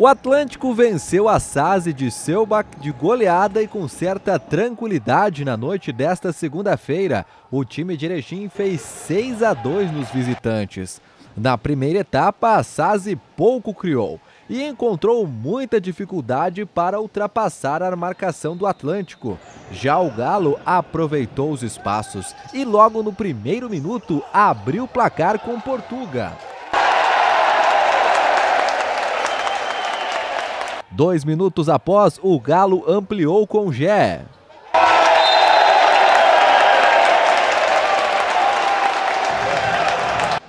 O Atlântico venceu a SASE de Selbach de goleada e com certa tranquilidade na noite desta segunda-feira. O time de Erechim fez 6 a 2 nos visitantes. Na primeira etapa, a SASE pouco criou e encontrou muita dificuldade para ultrapassar a marcação do Atlântico. Já o Galo aproveitou os espaços e logo no primeiro minuto abriu o placar com Portuga. Dois minutos após, o Galo ampliou com Gé.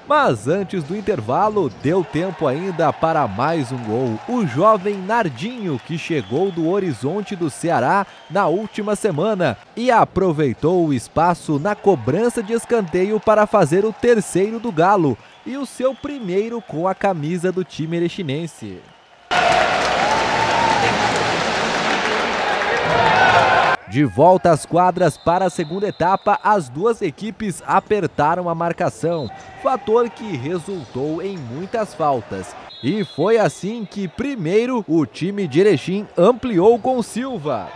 Mas antes do intervalo, deu tempo ainda para mais um gol. O jovem Nardinho, que chegou do horizonte do Ceará na última semana e aproveitou o espaço na cobrança de escanteio para fazer o terceiro do Galo e o seu primeiro com a camisa do time erechinense. De volta às quadras para a segunda etapa, as duas equipes apertaram a marcação, fator que resultou em muitas faltas. E foi assim que, primeiro, o time de Erechim ampliou com Silva.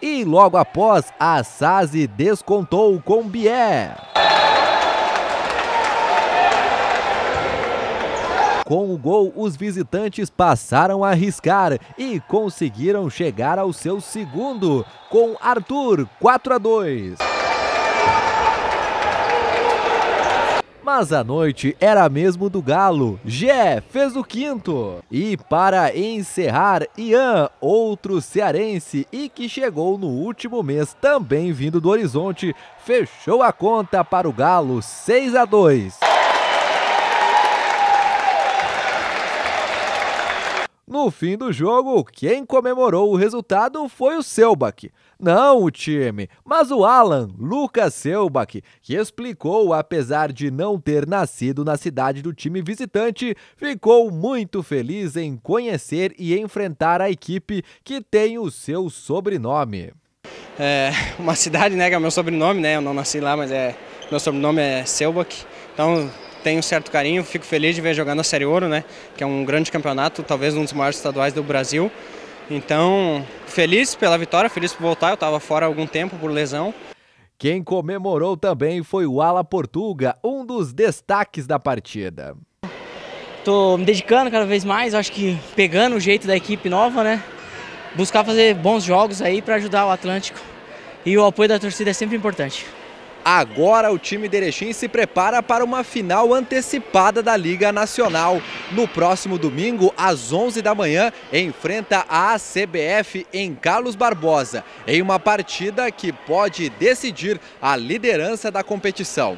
E logo após, a Sazi descontou com Bier. Com o gol, os visitantes passaram a arriscar e conseguiram chegar ao seu segundo, com Arthur 4 a 2. Mas a noite era mesmo do Galo. Gé fez o quinto. E para encerrar, Ian, outro cearense e que chegou no último mês também vindo do Horizonte, fechou a conta para o Galo 6 a 2. No fim do jogo, quem comemorou o resultado foi o Selbach. Não o time, mas o Alan Lucas Selbach, que explicou, apesar de não ter nascido na cidade do time visitante, ficou muito feliz em conhecer e enfrentar a equipe que tem o seu sobrenome. É uma cidade, né, que é o meu sobrenome, né? Eu não nasci lá, mas é meu sobrenome é Selbach. Então tenho um certo carinho, fico feliz de ver jogar na Série Ouro, né? Que é um grande campeonato, talvez um dos maiores estaduais do Brasil. Então, feliz pela vitória, feliz por voltar. Eu estava fora há algum tempo por lesão. Quem comemorou também foi o Ala Portuga, um dos destaques da partida. Tô me dedicando cada vez mais, acho que pegando o jeito da equipe nova, né? Buscar fazer bons jogos aí para ajudar o Atlântico. E o apoio da torcida é sempre importante. Agora o time de Erechim se prepara para uma final antecipada da Liga Nacional. No próximo domingo, às 11 da manhã, enfrenta a ACBF em Carlos Barbosa, em uma partida que pode decidir a liderança da competição.